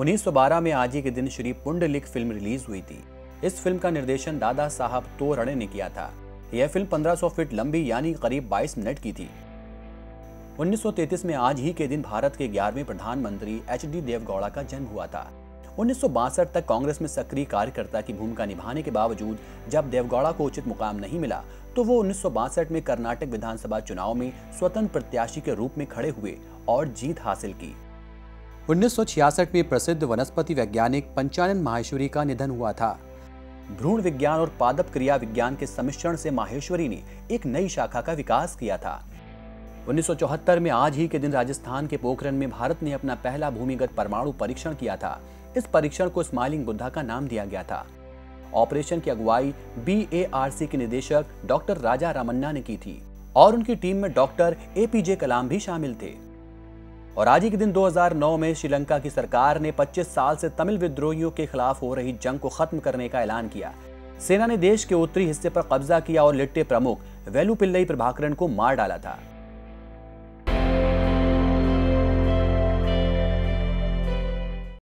1912 में आज ही के दिन श्री पुंडलिक फ़िल्म रिलीज़ हुई थी। इस फ़िल्म का निर्देशन दादा साहब तोरणे ने किया था। यह फ़िल्म 1500 फीट लंबी यानी करीब 22 मिनट की थी। 1933 में आज ही के दिन भारत के 11वें प्रधानमंत्री एच डी देवगौड़ा का जन्म हुआ था। उन्नीस सौ बासठ तक कांग्रेस में सक्रिय कार्यकर्ता की भूमिका निभाने के बावजूद जब देवगौड़ा को उचित मुकाम नहीं मिला तो वो उन्नीस सौ बासठ में कर्नाटक विधानसभा चुनाव में स्वतंत्र प्रत्याशी के रूप में खड़े हुए और जीत हासिल की। 1966 में प्रसिद्ध वनस्पति वैज्ञानिक पंचानन माहेश्वरी का निधन हुआ था। भ्रूण विज्ञान और पादप क्रिया विज्ञान के सम्मिश्रण से माहेश्वरी ने एक नई शाखा का विकास किया था। 1974 में आज ही के दिन राजस्थान के पोखरण में भारत ने अपना पहला भूमिगत परमाणु परीक्षण किया था। इस परीक्षण को स्माइलिंग बुद्धा का नाम दिया गया था। ऑपरेशन की अगुवाई बीएआरसी के निदेशक डॉक्टर राजा रामन्ना ने की थी और उनकी टीम में डॉक्टर एपीजे कलाम भी शामिल थे। और आज ही के दिन 2009 में श्रीलंका की सरकार ने 25 साल से तमिल विद्रोहियों के खिलाफ हो रही जंग को खत्म करने का ऐलान किया। सेना ने देश के उत्तरी हिस्से पर कब्जा किया और लिट्टे प्रमुख वेलुपिल्लई प्रभाकरण को मार डाला था।